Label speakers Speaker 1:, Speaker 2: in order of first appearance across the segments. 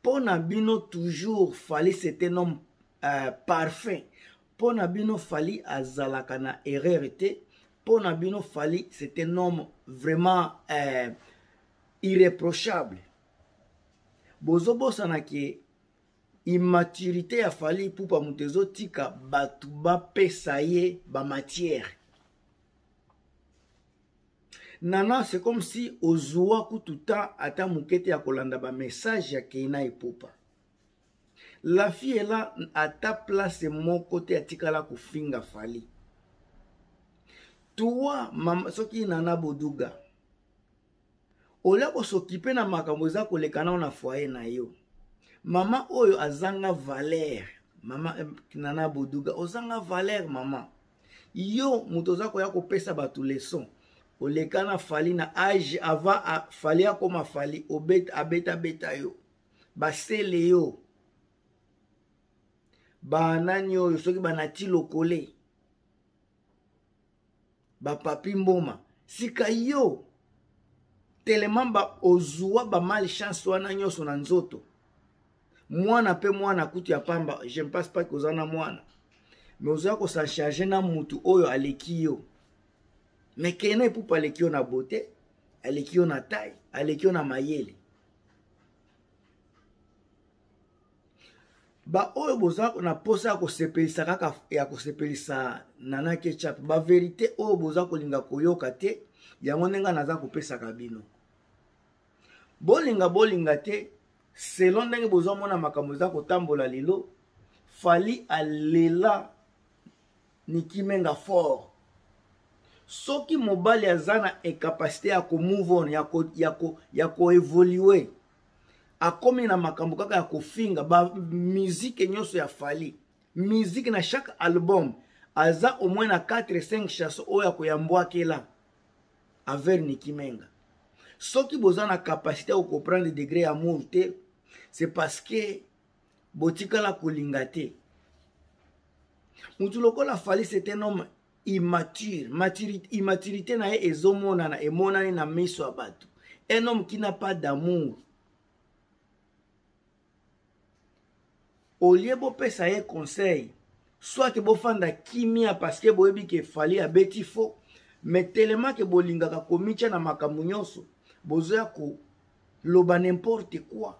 Speaker 1: mpo na bino toujours fali c'est un homme euh, parfait mpo na bino fali azalaka na erreur te mpo na bino fali c'est un homme vraiment euh, irréprochable bozobosana ke immaturité ya fali ipupa moto ezotika bato bapesa ye bamatière nana c'est comme si ozua kutu temps ata moke te ya kolanda bamessage ya kei na epupa la fille ela ata place moko te atikala kofinga fali toi mama soki nana boduga olia kosokipe na makambo eza koleka nao na foye na yo mama oyo azanga valeur mama eh, nana boduga ozanga valeur mama yo moto oza koya kopesa bato leson oleka na fali na age avant fali akoma fali abetabeta yo basele yo banani oyo soki banati lokole bapapi mboma sika yo telema ba ozua bamal chance wana nyonso na nzoto mwana mpe mwana kutu ya pamba je ne passe pas koza na mwana me ozoya kosancharge na mutu oyo aleki yo me kena epupa aleki yo na bote aleki yo na tai aleki yo na mayele baoyo boza na mposa ya kosepelisa kaka ya kosepelisa nana ketchup baverité oyo boza kolinga koyoka te yango ndenge naza kopesaka bino bolinga bolinga te selo ndenge bozomona makambo eza kotambola lelo fali alela nikimenga fort soki mobali aza na incapacité ya komove on ya koevolue ko, ya ko akomi na makambo kaka ya kofinga ba musique nyonso ya fali musique na chaque album aza au moins na 4 5 chanson oyo akoyambwakela aver nikimenga soki boza na capacité ya kocomprendre degré ya amour te c'est parce que botikala kolinga te motu lokola fali c'est un homme immature immaturité na ye ezomonana emonani na miso ya bato un homme qui n'a pas d'amour olie bopesa ye conseil soit bofanda kimia parce que boyebi ke fali abeti faux me telema ke bolingaka komitya na makambo nyonso bozoya koloba n'importe quoi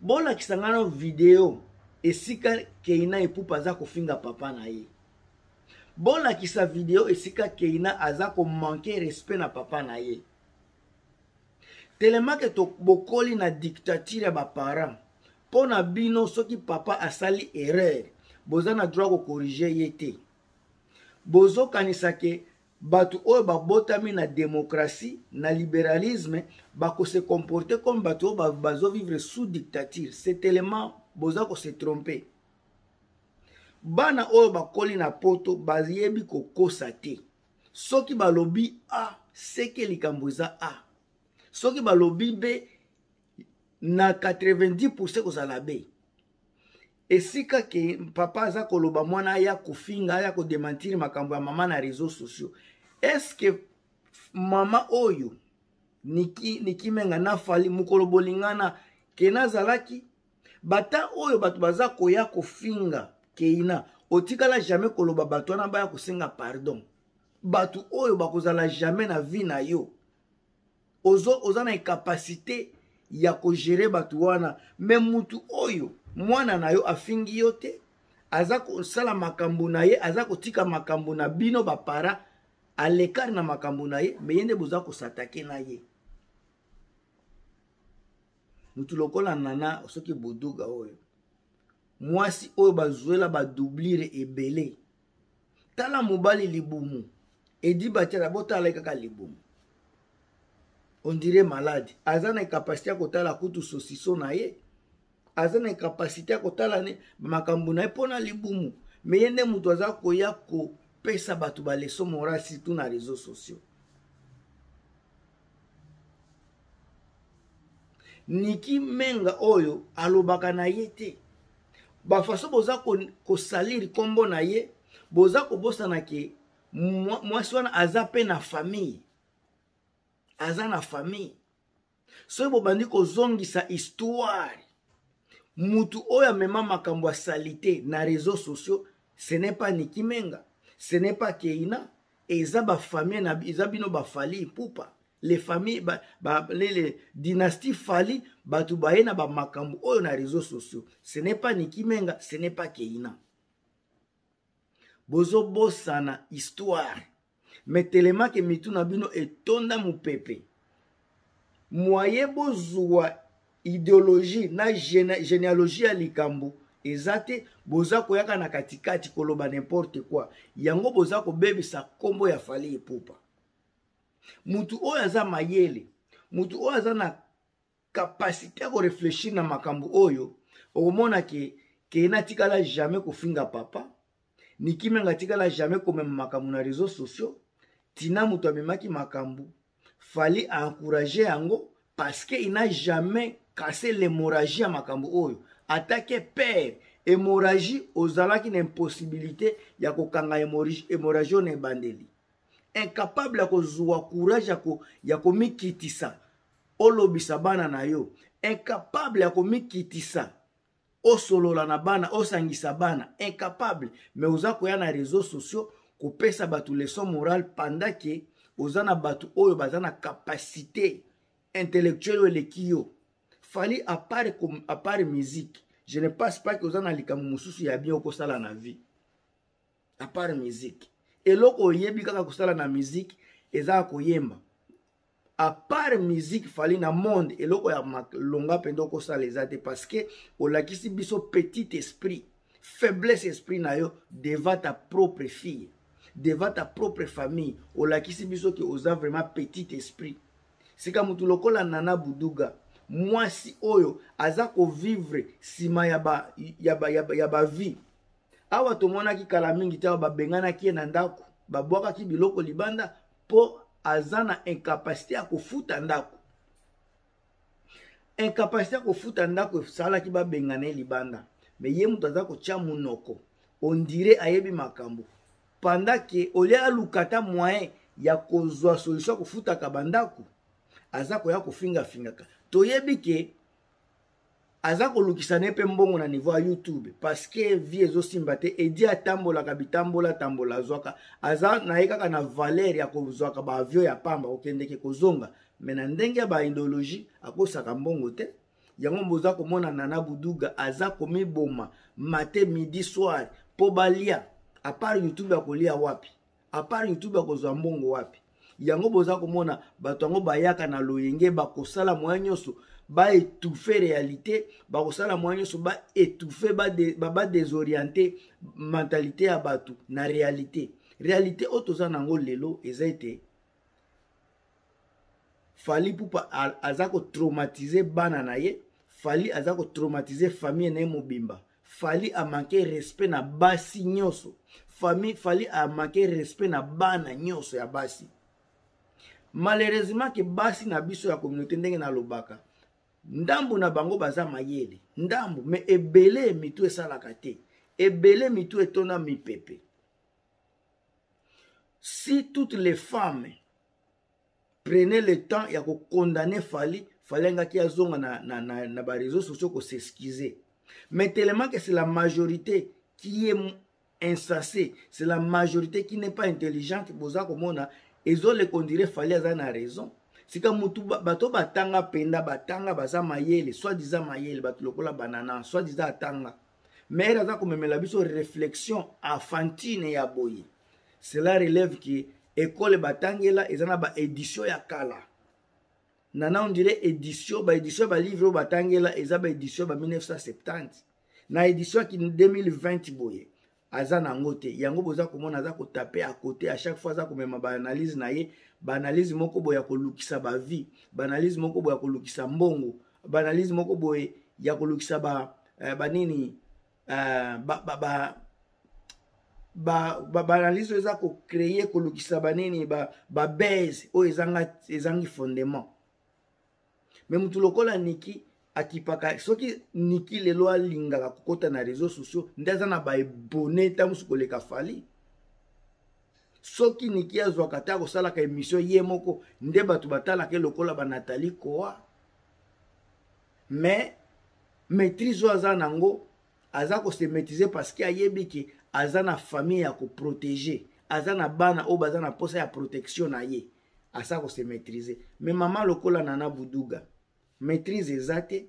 Speaker 1: bolakisa ngai no video esika keina epupa aza kofinga papa na ye bolakisa video esika keina aza komanke respect na papa na ye telemake bokoli na dictature ya baparent mpo na bino soki papa asali erreur boza na droit kokorige ye te bozokanisa ke Bato oyo babotami na democratie, na liberalisme, bako se comporter comme bato oyo bazo vivre sous dictature. C'est tellement boza ko se tromper. Bana oyo bakoli na poto bayebi kokosa te. Soki balobi A, ah, seke likambo eza A. Ah. Soki balobi B, na 90% kozala B. esika ke papa aza koloba mwana aya kofinga aya kodementire makambo ya mama na réseau sociaux eske mama oyo niki nikimenga na fali mokolo bolingana ke nazalaki bata oyo bato baza koya kofinga keina otikala jamais koloba bato wana baya kosenga pardon bato oyo bakozala jamais na vie na yo ozo oza na incapacité ya kogere bato wana me mutu oyo mwana na yo afingi yo te aza kosala makambo na ye aza kotika makambo na bino bapara alekare na makambo na ye me ye nde boza kosatake na ye mutu lokola nana soki boduga oyo mwasi oyo bazuela badoublire ebele tala mobali libumu edi batiala botala ye kaka libumu ondire malade aza na capacité ya kotala kutu sosiso na ye aza na capacité ya kotala ne makambo na ye mpo na libumu me ye nde moto aza koya kopesa bato baleso mora surtout na réseau sociaux niki menga oyo alobaka na ye te bafaso boza kosalire ko nkombo na ye boza kobosana ke mwasi wana aza mpe na famille aza na famille soki bobandi kozongisa histoire mutu oyo amema makambo ya salite na réseau sociaux ce n'est pas nikimenga ce n'est pas keina eza ba famille na eza bino ba fali ipupa les familles ba, ba, les, les dynastie fali bato baye na bamakambo oyo na réseaux sociaux ce n'est pas nikimenga ce n'est pas keina bozobosana histoire me telemaki mitu na bino etonda mopepe mwaye bozwa ideologie na gene, genealogie ya likambo eza te boza koyaka na katikati koloba n'importe quoi yango boza kobebisa nkombo ya fali epupa mutu oyo aza mayele mutu oyo aza na kapasite ya koreflechir na makambo oyo okomona ke keye natikala jamais kofinga papa niki menga atikala jamais komema makambo na réseau sociaux tina moto amemaki makambo fali aencourage yango parce que il n'a jamais cassé l'hémorragie ya makambo oyo atake père hémorragie ozalaki na impossibilité ya kokanga hémorragie oyo na ebandeli incapable ya kozwa courage ya komikitisa olobisa bana na yo incapable ya komikitisa osolola na bana osangisa bana incapable me oza koya na réseau sociaux kopesa bato leçon morale pendant ke oza na bato oyo baza na capacité intellectuel oyo eleki yo fali apart, apart musique je ne passe pas ke oza na likambo mosusu ya bien okosala na vie apart musique eloko oyebi kaka kosala na musique eza ya koyemba à part musique fali na monde eloko ya malonga mpenza okosala eza te parce que olakisi biso petit esprit faiblesse esprit na yo devant ta propre fille devant ta propre famille olakisi biso ke oza vraiment petit esprit sika motu lokola nana buduga mwasi oyo aza kovivre nsima ya bavie ya ba, ya ba, ya ba awa tomonaki kala mingi te awa babenganaki ye na ndako babwakaki biloko libanda mpo aza na incapacité ya kofuta ndako incapacité ya kofuta ndako esalaki babengana ye libanda me ye moto aza kotya monoko ondire ayebi makambo pendant ke olie aluka ata moyen ya kozwa solution ya kofutaka bandako aza koya kofingafingaka toyebi ke aza kolukisa ne mpe mbongo na niveau ya youtube parce que vie ezosimba te edi atambolaka bitambola tambola azwaka aza na ye kaka na valeur ya kozwaka baavio ya pamba kokendeke kozonga me na ndenge ya baideologie akosaka mbongo te yango boza komona nana buduga aza komiboma mate midi soir mpo balia apart youtube akolia wapi apart youtube akozwa mbongo wapi yango boza komona bato yango bayaka na loyenge bakosala moya nyonso baetouffe réalité bakosala moya nyonso baetouffe badesoriente mentalité ya bato na réalité réalité oyo toza na yango lelo eza ete fali pupa aza kotraumatize bana na ye fali aza kotraumatize famille na ye mobimba fali amanke respect na basi nyonso famille fali amanke respect na bana nyonso ya basi malheureusement ke basi na biso ya communauté ndenge nalobaka ndambo na bango baza mayele ndambo me ebele mitu esalaka te ebele mitu etona mipepe si toutes les femmes prenez le temps ya kokondane fali fali angaki azonga na, na, na, na bareseau sociaux koseskize mais tellement que c'est la majorité qui est insensé c'est la majorité qui n'est pas intelligente boza komona ezoleka ondire fali aza na raison sika mutu bato batanga mpenda batanga baza mayele soit disant mayele bato lokola banana soit disant atanga mere aza komemela biso réflexion enfantine ya boye cela relève que ekole batangela eza na baédition ya kala nana on dirait édition baédition ya balivre oyo batangela eza baédition ya ba 1970 na édition ya 2020 boye aza na yango te yango boza komona aza kotape à côté à chaque fois aza komema baanalyse na ye baanalyse moko boye ya kolukisa bavie baanalyse moko boye ya kolukisa mbongo banalyse moko boye ya kolukisa ba eh, banini eh, ba, ba, ba, ba, ba, banalyse oyo eza kocreye kolukisa banini babase ba oyo ezangi fondement me motu lokola niki akipaka soki niki lelo alingaka kokota na réseau sociaux nde aza na baebone ntango mosusu koleka fali soki niki azwaka ata kosalaka emission ye moko nde bato batalaka ye lokola banatali koa mais maîtrise oyo aza nango aza kose maîtrise parce que ayebi ke aza na famille ya koprotege aza na bana oyo baza na mposa ya protection na ye asa kose maîtrise mais mama lokola nana buduga maîtrise eza te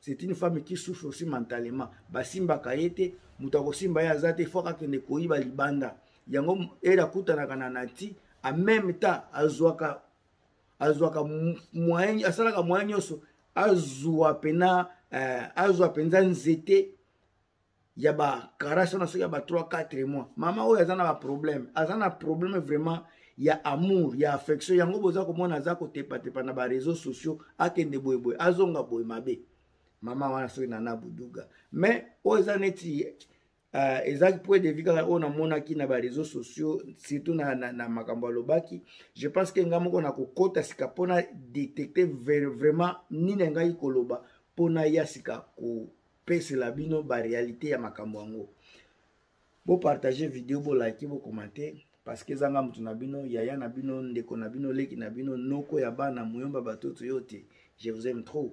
Speaker 1: c'est une femme qui souffre aussi mentalement basimbaka ye te moto akosimba ye aza te fo akakende koyiba libanda yango ele akutanaka na nati a même temps azwaka azwaka moyen asalaka moyen nyonso azwa pena eh, azwa mpenza nzete ya ba karasi wana soki ya ba 3 4 mois mama oyo aza na ba problème aza na problème vraiment ya amour ya affection yango boza komona aza kotepatepa na ba réseaux sociaux akende boyeboye azonga boye mabe mama wana soki nana buduga mais oyo eza neti uh, ezalaki point de vie kaka oyo namonaki na ba réseaux sociaux surtout na, na, na makambo alobaki je pense ke ngai moko nakokota sika mpona détecte vraiment nini engaki koloba mpona ya sika ko pesela bino ba realite ya makambo yango bopartage video bolike bocommente parce que ezanga moto na bino yaya na bino ndeko na bino leki na bino noko ya bana moyomba batoto yo te je vous aime trop